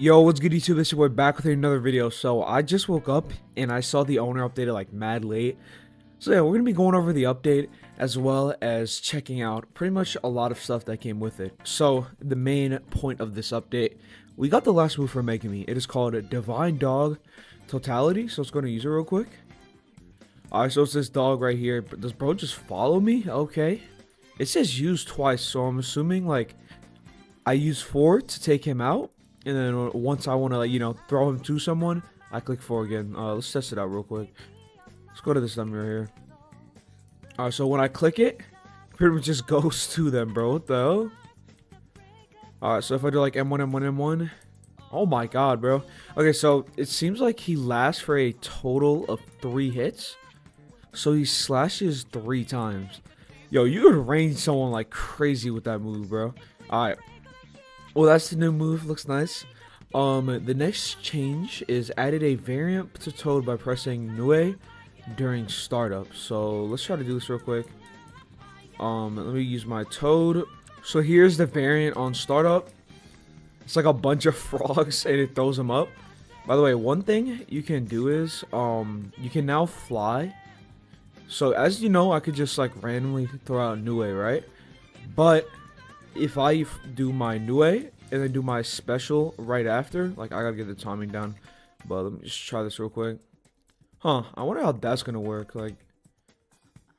Yo, what's good YouTube? It's your boy back with another video. So I just woke up and I saw the owner updated like mad late. So yeah, we're gonna be going over the update as well as checking out pretty much a lot of stuff that came with it. So the main point of this update, we got the last move for Megumi. It is called Divine Dog Totality. So let's go to use it real quick. Alright, so it's this dog right here. Does bro just follow me? Okay. It says use twice, so I'm assuming like I use four to take him out and then once I want to, like, you know, throw him to someone, I click 4 again. Uh, let's test it out real quick. Let's go to this number here. Alright, so when I click it, it pretty much just goes to them, bro. What the hell? Alright, so if I do like M1, M1, M1. Oh my god, bro. Okay, so it seems like he lasts for a total of three hits. So he slashes three times. Yo, you could range someone like crazy with that move, bro. Alright, well, that's the new move. Looks nice. Um, the next change is added a variant to Toad by pressing Nue during startup. So let's try to do this real quick. Um, let me use my Toad. So here's the variant on startup. It's like a bunch of frogs and it throws them up. By the way, one thing you can do is um, you can now fly. So as you know, I could just like randomly throw out Nue, right? But if I do my Nue and then do my special right after, like I gotta get the timing down. But let me just try this real quick. Huh, I wonder how that's gonna work. Like,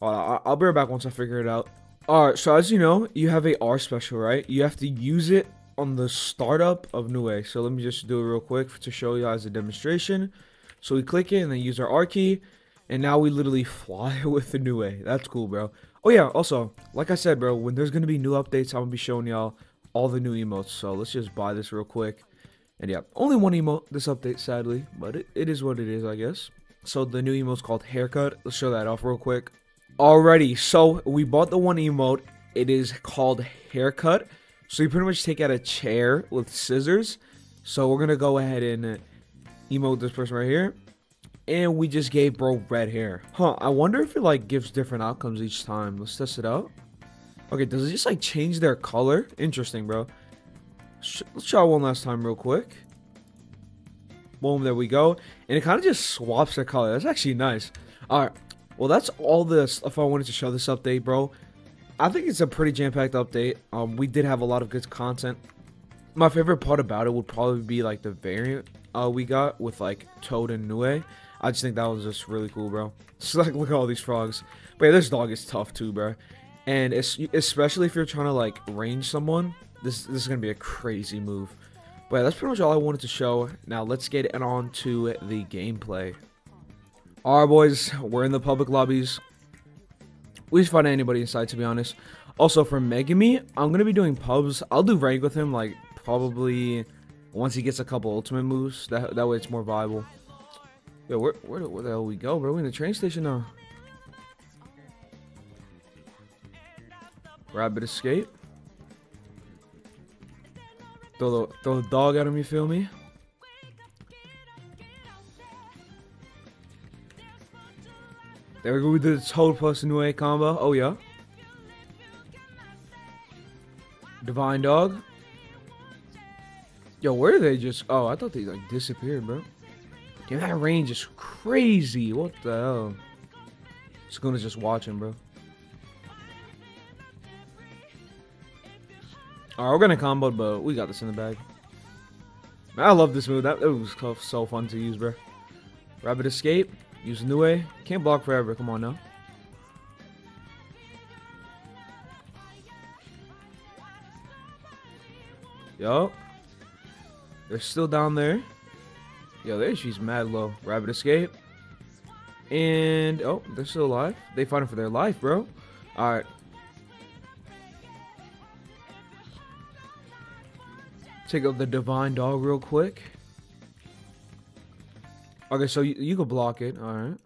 I'll, I'll be right back once I figure it out. Alright, so as you know, you have a R special, right? You have to use it on the startup of Nue. So let me just do it real quick to show you guys a demonstration. So we click it and then use our R key. And now we literally fly with the Nue. That's cool, bro. Oh yeah, also, like I said, bro, when there's gonna be new updates, I'm gonna be showing y'all all the new emotes. So let's just buy this real quick. And yeah, only one emote this update, sadly, but it, it is what it is, I guess. So the new emote's called Haircut. Let's show that off real quick. Alrighty, so we bought the one emote. It is called Haircut. So you pretty much take out a chair with scissors. So we're gonna go ahead and emote this person right here and we just gave bro red hair. Huh, I wonder if it like gives different outcomes each time. Let's test it out. Okay, does it just like change their color? Interesting, bro. Let's try one last time real quick. Boom, there we go. And it kind of just swaps their color. That's actually nice. Alright, well that's all the stuff I wanted to show this update, bro. I think it's a pretty jam-packed update. Um, we did have a lot of good content. My favorite part about it would probably be like the variant uh, we got with like Toad and Nue. I just think that was just really cool, bro. Just like look at all these frogs. But yeah, this dog is tough too, bro. And especially if you're trying to like range someone, this this is gonna be a crazy move. But yeah, that's pretty much all I wanted to show. Now let's get on to the gameplay. Alright boys, we're in the public lobbies. We just find anybody inside to be honest. Also for Megumi, I'm gonna be doing pubs. I'll do rank with him like probably once he gets a couple ultimate moves. That that way it's more viable. Yo, where, where, where the hell we go, bro? We in the train station now. Rabbit escape. Throw the, throw the dog at him, you feel me? There we go, we did the Toad plus Nue combo. Oh, yeah. Divine Dog. Yo, where did they just... Oh, I thought they, like, disappeared, bro. Damn, that range is crazy. What the hell? gonna just watching, bro. Alright, we're gonna combo, but we got this in the bag. Man, I love this move. That, that was so fun to use, bro. Rabbit escape. Use new Nue. Can't block forever. Come on now. Yo. They're still down there. Yo, there she's mad low. Rabbit escape. And, oh, they're still alive. They fighting for their life, bro. Alright. Take out the divine dog real quick. Okay, so you, you can block it. Alright.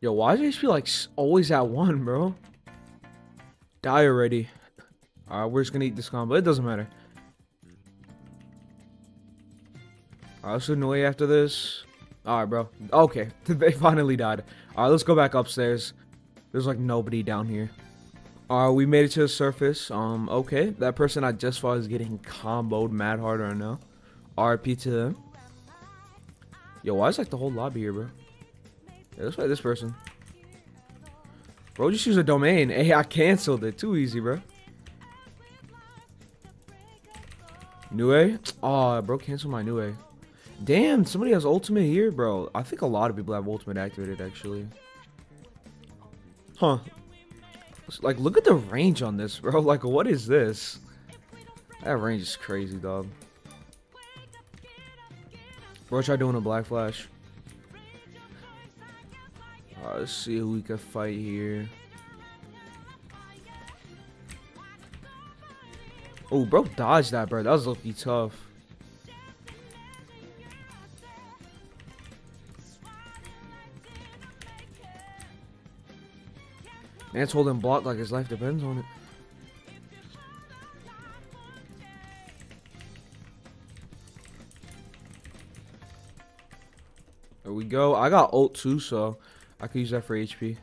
Yo, why does HP like always at one, bro? Die already. Alright, we're just gonna eat this combo. It doesn't matter. Alright, let's away after this. Alright, bro. Okay, they finally died. Alright, let's go back upstairs. There's like nobody down here. Alright, we made it to the surface. Um, okay. That person I just saw is getting comboed mad hard right now. RP to them. Yo, why is like the whole lobby here, bro? Yeah, let's fight this person. Bro, just use a domain. Hey, I canceled it. Too easy, bro. Nue? Oh, bro, cancel my Nue. Damn, somebody has ultimate here, bro. I think a lot of people have ultimate activated, actually. Huh. Like, look at the range on this, bro. Like, what is this? That range is crazy, dog. Bro, try doing a Black Flash. Uh, let's see who we can fight here. Oh, bro, dodge that, bro. That was looking tough. Man's holding block like his life depends on it. There we go. I got ult too, so I could use that for HP.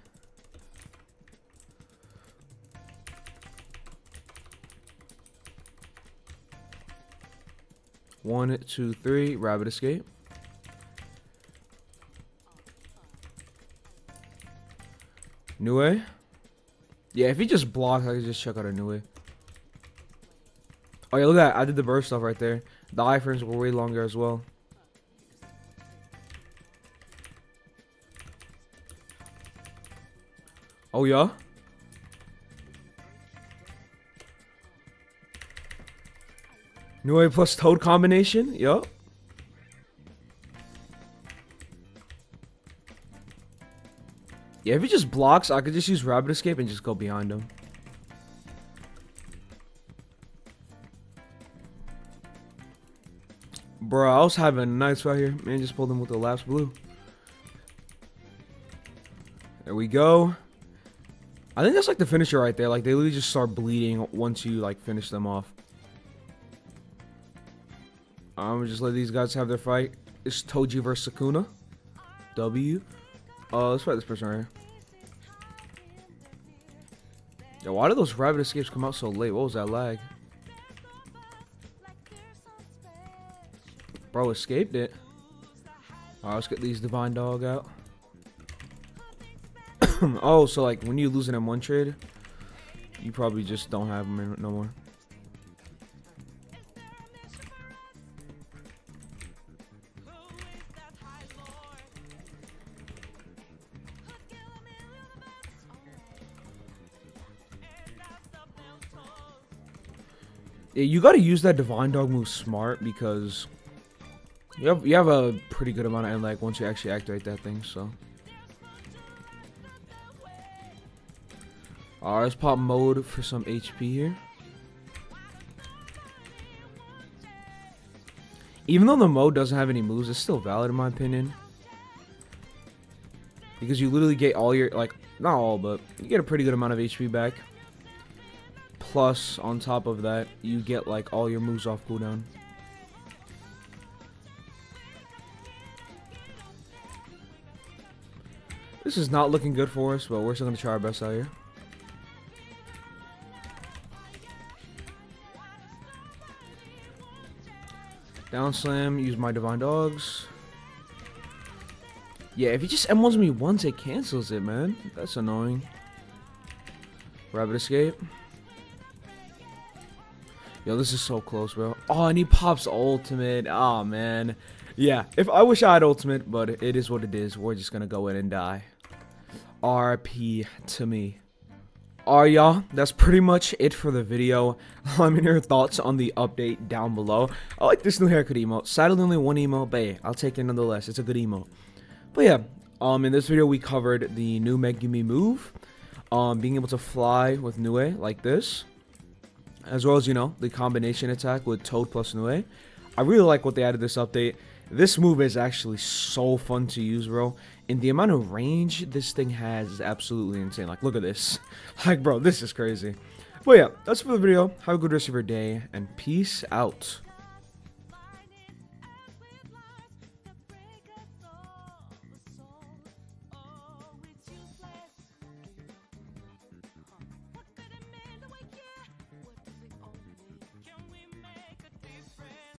One, two, three. Rabbit escape. Nue. Yeah, if he just blocks, I can just check out a Nue. Oh yeah, look at that. I did the burst stuff right there. The iframes were way longer as well. Oh yeah? Nue plus Toad combination? Yup. Yeah, if he just blocks, I could just use Rabbit Escape and just go behind him. Bro, I was having a nice right here. Man, just pulled him with the last blue. There we go. I think that's like the finisher right there. Like, they literally just start bleeding once you, like, finish them off. I'm just let these guys have their fight. It's Toji versus Sukuna. W. Uh, let's fight this person right here. Yo, why did those rabbit escapes come out so late? What was that lag? Bro escaped it. Alright, let's get these divine dog out. oh, so like when you lose an M1 trade, you probably just don't have them no more. You got to use that divine dog move smart because you have you have a pretty good amount of end lag once you actually activate that thing. So, alright, let's pop mode for some HP here. Even though the mode doesn't have any moves, it's still valid in my opinion. Because you literally get all your, like, not all, but you get a pretty good amount of HP back. Plus, on top of that, you get like all your moves off cooldown. This is not looking good for us, but we're still going to try our best out here. Down slam, use my divine dogs. Yeah, if he just M1s me once, it cancels it, man. That's annoying. Rabbit escape. Yo, this is so close, bro. Oh, and he pops ultimate. Oh, man. Yeah, if I wish I had ultimate, but it is what it is. We're just gonna go in and die. RP to me. Alright, y'all. That's pretty much it for the video. Let me know your thoughts on the update down below. I like this new haircut emote. Sadly, only one emote, but hey, I'll take it nonetheless. It's a good emote. But yeah, um, in this video, we covered the new Megumi move. Um, being able to fly with Nue like this as well as, you know, the combination attack with Toad plus Nue. I really like what they added this update. This move is actually so fun to use, bro. And the amount of range this thing has is absolutely insane. Like, look at this. Like, bro, this is crazy. But yeah, that's for the video. Have a good rest of your day, and peace out.